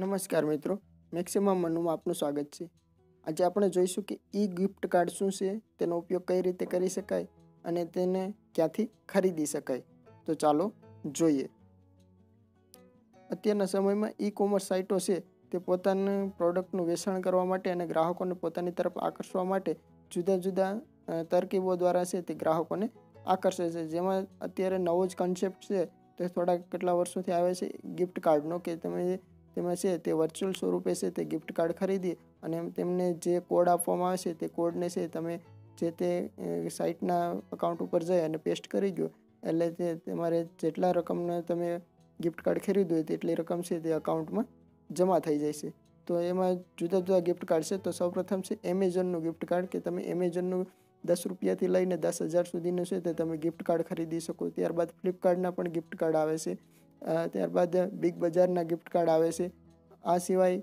નમસ્કાર મિત્રો મેક્સિમમ મનુમાં આપનું સ્વાગત છે. આજે આપણે જોઈશું કે ઈ ગિફ્ટ કાર્ડ શું છે, તેનો ઉપયોગ કઈ રીતે કરી શકાય અને તેને ક્યાંથી ખરીદી શકાય. તો ચાલો જોઈએ. અત્યારના સમયમાં ઈ કોમર્સ સાઇટો છે, તે પોતાના પ્રોડક્ટનું વેચાણ કરવા માટે અને ગ્રાહકોને પોતાની તરફ આકર્ષવા માટે જુદા જુદા તરકીબો દ્વારા છે તે ગ્રાહકોને આકર્ષે છે. જેમાં અત્યારે નવો જ કન્સેપ્ટ છે, તે થોડા કેટલા વર્ષોથી આવે છે ગિફ્ટ કાર્ડનો કે તમે તેમાં છે તે વર્ચ્યુઅલ સ્વરૂપે છે તે ગિફ્ટ કાર્ડ ખરીદી અને તેમને જે કોડ આપવામાં આવે છે તે કોડને છે તમે જે તે સાઇટના અકાઉન્ટ ઉપર જઈ અને પેસ્ટ કરી ગયો એટલે તે તમારે જેટલા રકમનો તમે ગિફ્ટ કાર્ડ ખરીદ્યું હોય તેટલી રકમ છે તે અકાઉન્ટમાં જમા થઈ જાય છે. તો એમાં જુદા જુદા ગિફ્ટ કાર્ડ છે તો સૌપ્રથમ છે એમેઝોનનું ગિફ્ટ કાર્ડ કે તમે એમેઝોનનું દસ રૂપિયાથી લઈને દસ હજાર સુધીનું છે તે તમે ગિફ્ટ કાર્ડ ખરીદી શકો. ત્યારબાદ ફ્લિપકાર્ટના પણ ગિફ્ટ કાર્ડ આવે છે. ત્યારબાદ બિગ બજારના ગિફ્ટ કાર્ડ આવે છે. આ સિવાય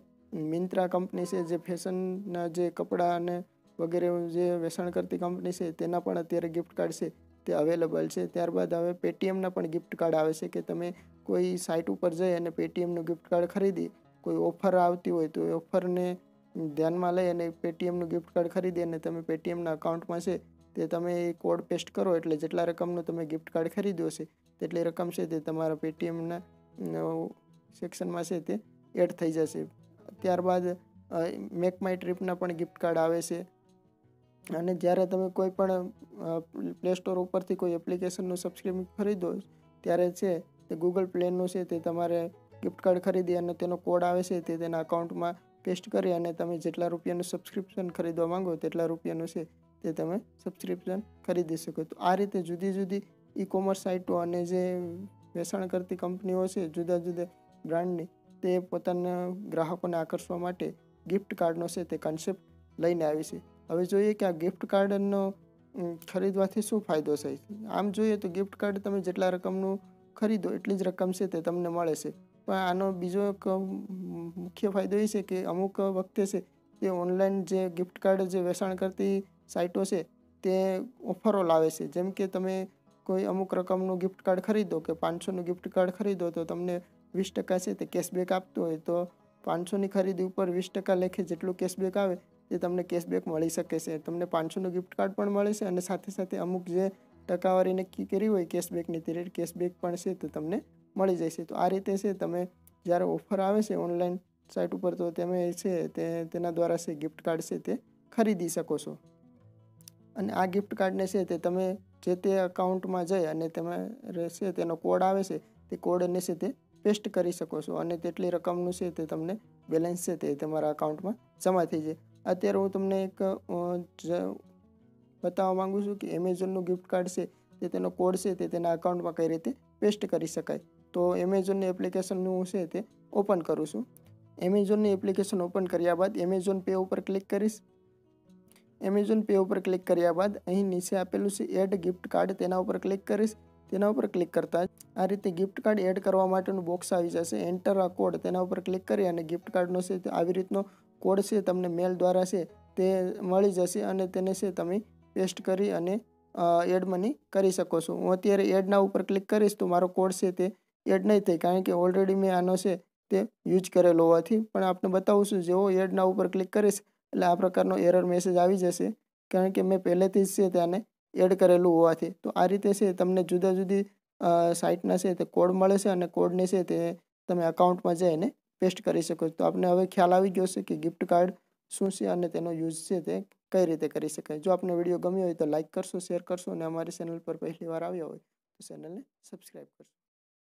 મિન્ત્રા કંપની છે, જે ફેશનના જે કપડાં અને વગેરે જે વેચાણ કરતી કંપની છે, તેના પણ અત્યારે ગિફ્ટ કાર્ડ છે, તે અવેલેબલ છે. ત્યારબાદ હવે પેટીએમના પણ ગિફ્ટ કાર્ડ આવે છે, કે તમે કોઈ સાઇટ ઉપર જઈ અને પેટીએમનું ગિફ્ટ કાર્ડ ખરીદી, કોઈ ઓફર આવતી હોય તો એ ઓફરને ધ્યાનમાં લઈ અને પેટીએમનું ગિફ્ટ કાર્ડ ખરીદી અને તમે પેટીએમના અકાઉન્ટમાં છે તે તમે એ કોડ પેસ્ટ કરો એટલે જેટલા રકમનું તમે ગિફ્ટ કાર્ડ ખરીદ્યો છે, તેટલી રકમ છે તે તમારા પેટીએમના સેક્શનમાં છે તે એડ થઈ જશે. ત્યારબાદ મેક માય ટ્રીપના પણ ગિફ્ટ કાર્ડ આવે છે. અને જ્યારે તમે કોઈ પણ પ્લે સ્ટોર ઉપરથી કોઈ એપ્લિકેશનનું સબસ્ક્રિપ્શન ખરીદો ત્યારે છે તે ગૂગલ પ્લેનું છે તે તમારે ગિફ્ટ કાર્ડ ખરીદી અને તેનો કોડ આવે છે તે તેના અકાઉન્ટમાં પેસ્ટ કરી અને તમે જેટલા રૂપિયાનું સબસ્ક્રિપ્શન ખરીદવા માંગો તેટલા રૂપિયાનું છે તે તમે સબસ્ક્રિપ્શન ખરીદી શકો. તો આ રીતે જુદી જુદી ઈ કોમર્સ સાઇટો અને જે વેચાણ કરતી કંપનીઓ છે, જુદા જુદા બ્રાન્ડની તે પોતાના ગ્રાહકોને આકર્ષવા માટે ગિફ્ટ કાર્ડનો છે તે કન્સેપ્ટ લઈને આવી છે. હવે જોઈએ કે આ ગિફ્ટ કાર્ડનો ખરીદવાથી શું ફાયદો થાય આમ જોઈએ તો ગિફ્ટ કાર્ડ તમે જેટલા રકમનું ખરીદો એટલી જ રકમ છે તે તમને મળે છે. પણ આનો બીજો એક મુખ્ય ફાયદો એ છે કે અમુક વખતે છે તે ઓનલાઈન જે ગિફ્ટ કાર્ડ જે વેચાણ કરતી સાઇટો છે, તે ઓફરો લાવે છે. જેમ કે તમે કોઈ અમુક રકમનું ગિફ્ટ કાર્ડ ખરીદો કે પાંચસોનું ગિફ્ટ કાર્ડ ખરીદો, તો તમને વીસ ટકા છે તે કેશબેક આપતું હોય. તો પાંચસોની ખરીદી ઉપર વીસ ટકા લેખે જેટલું કેશબેક આવે તે તમને કેશબેક મળી શકે છે. તમને પાંચસોનું ગિફ્ટ કાર્ડ પણ મળે છે અને સાથે સાથે અમુક જે ટકાવારી નક્કી કરી હોય કેશબેકની તે કેશબેક પણ છે તે તમને મળી જશે તો આ રીતે છે, તમે જ્યારે ઓફર આવે છે ઓનલાઈન સાઇટ ઉપર, તો તમે છે તે, તેના દ્વારા છે ગિફ્ટ કાર્ડ છે તે ખરીદી શકો છો. અને આ ગિફ્ટ કાર્ડને છે તે તમે જે તે અકાઉન્ટમાં જઈ અને તમે રહેશે તેનો કોડ આવે છે, તે કોડને છે તે પેસ્ટ કરી શકો છો. અને તેટલી રકમનું છે તે તમને બેલેન્સ છે તે તમારા અકાઉન્ટમાં જમા થઈ જાય. અત્યારે હું તમને એક બતાવવા માગું છું કે એમેઝોનનું ગિફ્ટ કાર્ડ છે તે તેનો કોડ છે તે તેના અકાઉન્ટમાં કઈ રીતે પેસ્ટ કરી શકાય. તો એમેઝોનની એપ્લિકેશનનું હું છે તે ઓપન કરું છું. એમેઝોનની એપ્લિકેશન ઓપન કર્યા બાદ એમેઝોન પે ઉપર ક્લિક કરીશ. એમેઝોન પે ઉપર ક્લિક કર્યા બાદ અહીં નીચે આપેલું છે એડ ગિફ્ટ કાર્ડ તેના ઉપર ક્લિક કરીશ. તેના ઉપર ક્લિક કરતા આ રીતે ગિફ્ટ કાર્ડ એડ કરવા માટેનું બોક્સ આવી જશે. એન્ટર આ કોડ તેના ઉપર ક્લિક કરી અને ગિફ્ટ કાર્ડનો છે આવી રીતનો કોડ છે તમને મેલ દ્વારા છે તે મળી જશે અને તેને છે તમે પેસ્ટ કરી અને એડ મની કરી શકો છો. હું અત્યારે એડના ઉપર ક્લિક કરીશ તો મારો કોડ છે તે એડ નહીં થાય કારણ કે ઓલરેડી મેં આનો છે તે યુઝ કરેલો હોવાથી. પણ આપણે બતાવું છું, જેવો એડના ઉપર ક્લિક કરીશ એટલે આ પ્રકારનો એરર મેસેજ આવી જશે. કારણ કે મેં પહેલેથી જ છે તેને એડ કરેલું હોવાથી. તો આ રીતે છે તમને જુદા જુદી સાઇટના છે તે કોડ મળે છે અને કોડને છે તે તમે અકાઉન્ટમાં જઈને પેસ્ટ કરી શકો છો. તો આપને હવે ખ્યાલ આવી ગયો છે કે ગિફ્ટ કાર્ડ શું છે અને તેનો યુઝ છે તે કઈ રીતે કરી શકાય. જો આપને વીડિયો ગમ્યો હોય તો લાઇક કરશો શેર કરશો અને અમારી ચેનલ પર પહેલી વાર આવ્યા હોય તો ચેનલને સબસ્ક્રાઈબ કરશો.